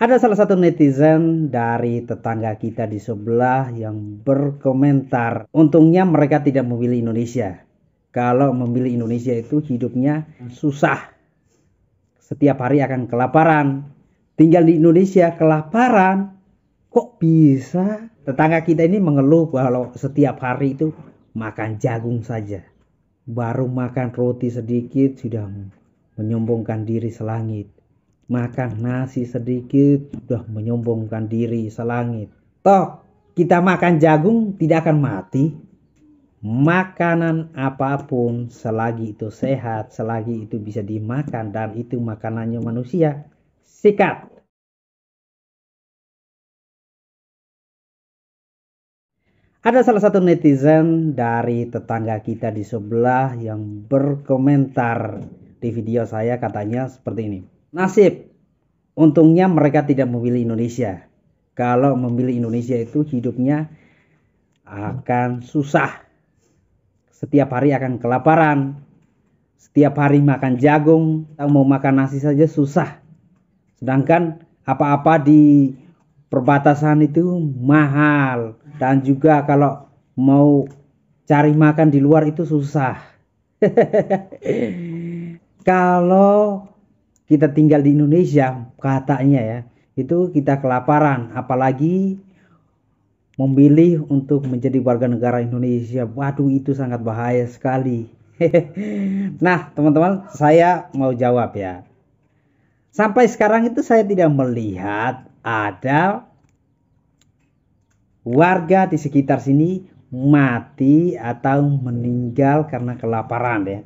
Ada salah satu netizen dari tetangga kita di sebelah yang berkomentar, untungnya mereka tidak memilih Indonesia. Kalau memilih Indonesia itu hidupnya susah. Setiap hari akan kelaparan. Tinggal di Indonesia kelaparan. Kok bisa? Tetangga kita ini mengeluh kalau setiap hari itu makan jagung saja. Baru makan roti sedikit sudah menyombongkan diri selangit makan nasi sedikit sudah menyombongkan diri selangit. Toh kita makan jagung tidak akan mati. Makanan apa pun selagi itu sehat, selagi itu bisa dimakan dan itu makanannya manusia, sikat. Ada salah satu netizen dari tetangga kita di sebelah yang berkomentar di video saya katanya seperti ini. Nasib. Untungnya mereka tidak memilih Indonesia. Kalau memilih Indonesia itu hidupnya akan susah. Setiap hari akan kelaparan. Setiap hari makan jagung, mau makan nasi saja susah. Sedangkan apa-apa di perbatasan itu mahal dan juga kalau mau cari makan di luar itu susah. kalau kita tinggal di Indonesia katanya ya. Itu kita kelaparan apalagi memilih untuk menjadi warga negara Indonesia. Waduh itu sangat bahaya sekali. Nah teman-teman saya mau jawab ya. Sampai sekarang itu saya tidak melihat ada warga di sekitar sini mati atau meninggal karena kelaparan ya.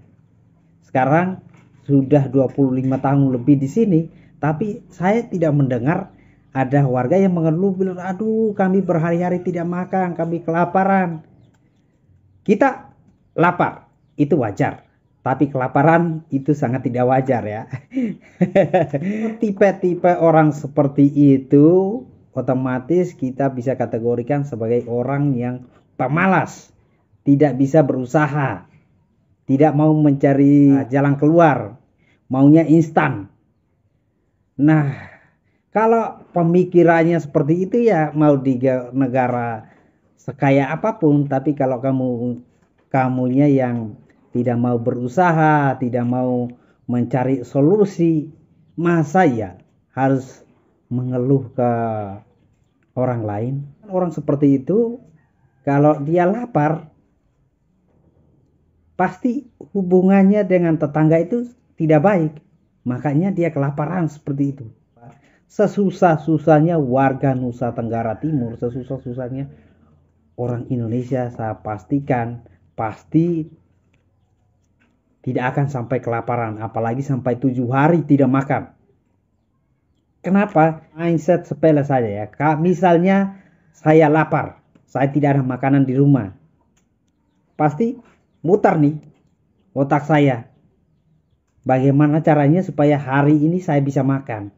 Sekarang sudah 25 tahun lebih di sini, tapi saya tidak mendengar ada warga yang mengeluh bilang, aduh kami berhari-hari tidak makan, kami kelaparan. Kita lapar, itu wajar. Tapi kelaparan itu sangat tidak wajar ya. Tipe-tipe orang seperti itu otomatis kita bisa kategorikan sebagai orang yang pemalas. Tidak bisa berusaha tidak mau mencari ah. jalan keluar, maunya instan. Nah, kalau pemikirannya seperti itu ya mau di negara sekaya apa pun, tapi kalau kamu kamunya yang tidak mau berusaha, tidak mau mencari solusi, masa ya harus mengeluh ke orang lain? Orang seperti itu kalau dia lapar pasti hubungannya dengan tetangga itu tidak baik. Makanya dia kelaparan seperti itu. Sesusah-susahnya warga Nusa Tenggara Timur, sesusah-susahnya orang Indonesia saya pastikan pasti tidak akan sampai kelaparan, apalagi sampai tujuh hari tidak makan. Kenapa? Mindset sepele saja ya. Misalnya saya lapar, saya tidak ada makanan di rumah. Pasti mutar nih otak saya. Bagaimana caranya supaya hari ini saya bisa makan?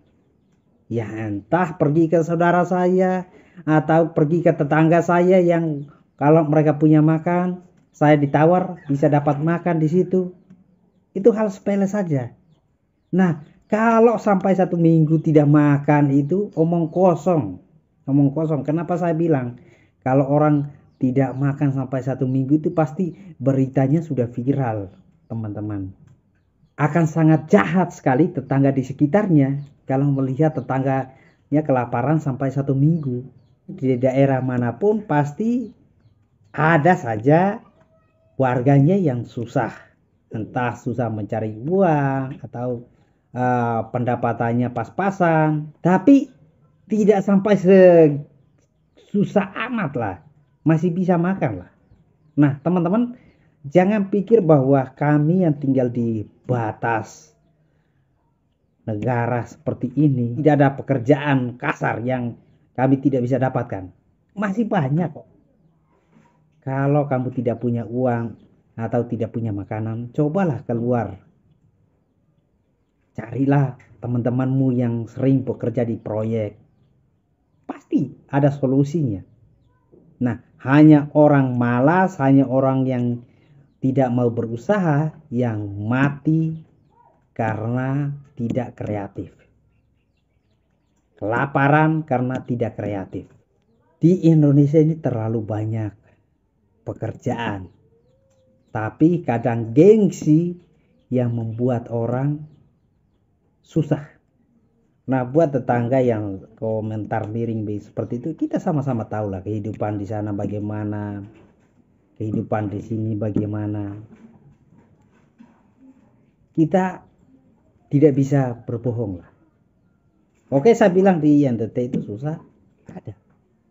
Ya entah pergi ke saudara saya atau pergi ke tetangga saya yang kalau mereka punya makan, saya ditawar bisa dapat makan di situ. Itu hal sepele saja. Nah, kalau sampai satu minggu tidak makan itu omong kosong. Omong kosong. Kenapa saya bilang? Kalau orang tidak makan sampai satu minggu itu pasti beritanya sudah viral teman-teman. Akan sangat jahat sekali tetangga di sekitarnya kalau melihat tetangganya kelaparan sampai satu minggu. Di daerah mana pun pasti ada saja warganya yang susah. Entah susah mencari uang atau uh, pendapatannya pas-pasan. Tapi tidak sampai sesusah amat lah masih bisa makan lah. Nah teman-teman jangan pikir bahwa kami yang tinggal di batas negara seperti ini tidak ada pekerjaan kasar yang kami tidak bisa dapatkan. Masih banyak kok. Kalau kamu tidak punya uang atau tidak punya makanan, cobalah keluar. Carilah teman-temanmu yang sering bekerja di proyek. Pasti ada solusinya. Nah, hanya orang malas, hanya orang yang tidak mau berusaha yang mati karena tidak kreatif. kelaparan karena tidak kreatif. Di Indonesia ini terlalu banyak pekerjaan. Tapi kadang gengsi yang membuat orang susah. Nah, buat tetangga yang komentar miring seperti itu, kita sama-sama tahu lah kehidupan di sana bagaimana, kehidupan di sini bagaimana. Kita tidak bisa berbohong lah. Oke, saya bilang di NTT itu susah, ada.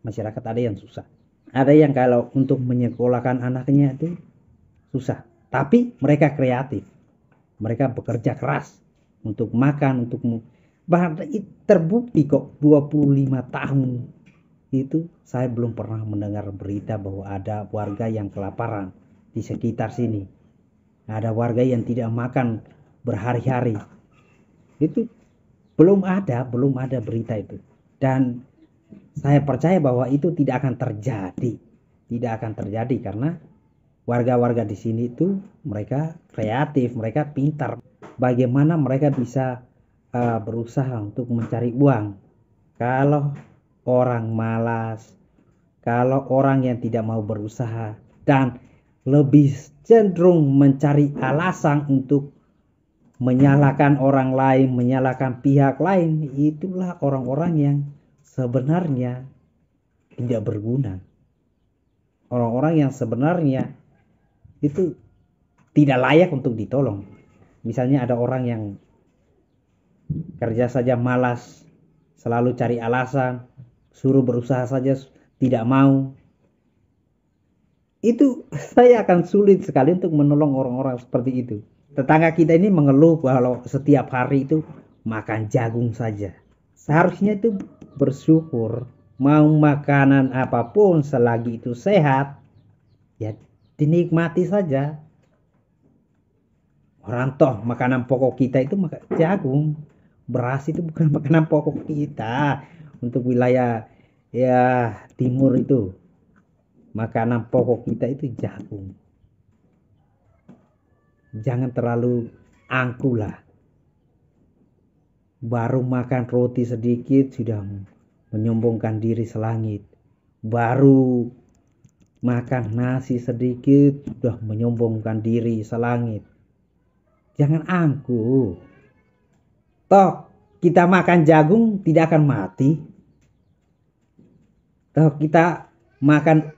Masyarakat ada yang susah. Ada yang kalau untuk menyekolahkan anaknya itu susah. Tapi mereka kreatif. Mereka bekerja keras untuk makan, untuk bahkan terbukti kok 25 tahun itu saya belum pernah mendengar berita bahwa ada warga yang kelaparan di sekitar sini. Ada warga yang tidak makan berhari-hari. Itu belum ada, belum ada berita itu. Dan saya percaya bahwa itu tidak akan terjadi. Tidak akan terjadi karena warga-warga di sini itu mereka kreatif, mereka pintar. Bagaimana mereka bisa uh, berusaha untuk mencari uang. Kalau orang malas, kalau orang yang tidak mau berusaha dan lebih cenderung mencari alasan untuk menyalahkan orang lain, menyalahkan pihak lain, itulah orang-orang yang sebenarnya tidak berguna. Orang-orang yang sebenarnya itu tidak layak untuk ditolong. Misalnya ada orang yang kerja saja malas, selalu cari alasan, suruh berusaha saja tidak mau. Itu saya akan sulit sekali untuk menolong orang-orang seperti itu. Tetangga kita ini mengeluh kalau setiap hari itu makan jagung saja. Seharusnya itu bersyukur mau makanan apa pun selagi itu sehat ya dinikmati saja orang toh makanan pokok kita itu makan jagung beras itu bukan makanan pokok kita. Untuk wilayah ya timur itu. Makanan pokok kita itu jagung. Jangan terlalu angku lah. Baru makan roti sedikit sudah menyombongkan diri selangit. Baru makan nasi sedikit sudah menyombongkan diri selangit. Jangan angku. Toh kita makan jagung tidak akan mati. Toh kita makan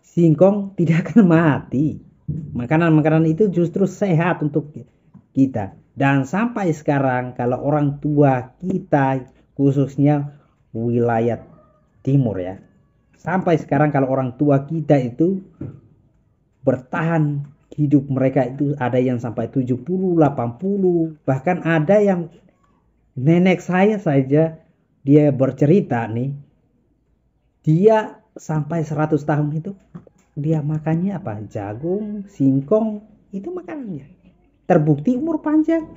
singkong tidak akan mati. Makanan-makanan itu justru sehat untuk kita. Dan sampai sekarang kalau orang tua kita khususnya wilayah timur ya sampai sekarang kalau orang tua kita itu bertahan hidup mereka itu ada yang sampai 70, 80, bahkan ada yang nenek saya saja dia bercerita nih dia sampai 100 tahun itu dia makannya apa? Jagung, singkong, itu makanannya. Terbukti umur panjang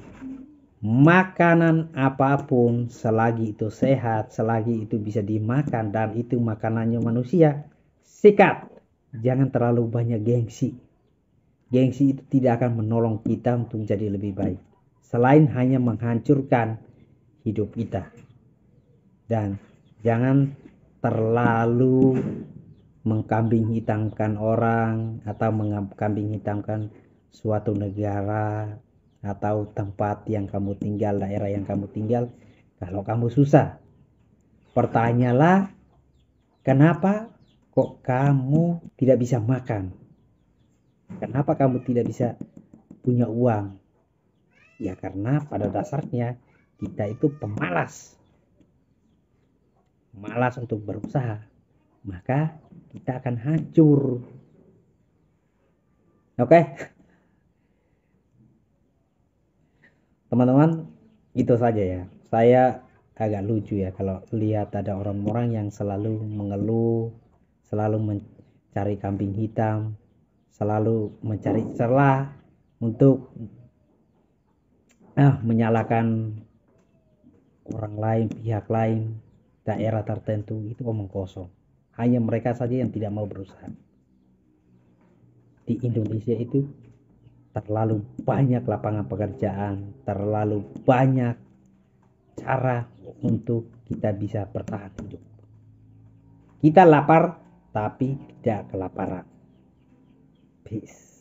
makanan apa pun selagi itu sehat, selagi itu bisa dimakan dan itu makanannya manusia, sikat. Jangan terlalu banyak gengsi. Gengsi itu tidak akan menolong kita untuk jadi lebih baik. Selain hanya menghancurkan hidup kita. Dan jangan terlalu mengkambing hitamkan orang atau mengkambing hitamkan suatu negara atau tempat yang kamu tinggal, daerah yang kamu tinggal. Kalau kamu susah, pertanyalah kenapa kok kamu tidak bisa makan? Kenapa kamu tidak bisa punya uang? Ya karena pada dasarnya kita itu pemalas. Malas untuk berusaha. Maka kita akan hancur. Oke? Teman-teman itu saja ya saya agak lucu ya kalau lihat ada orang-orang yang selalu mengeluh selalu mencari kambing hitam selalu mencari celah untuk ah, menyalahkan orang lain pihak lain daerah tertentu itu omong kosong hanya mereka saja yang tidak mau berusaha di Indonesia itu terlalu banyak lapangan pekerjaan, terlalu banyak cara untuk kita bisa bertahan hidup. Kita lapar tapi tidak kelaparan. Peace.